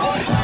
Oh,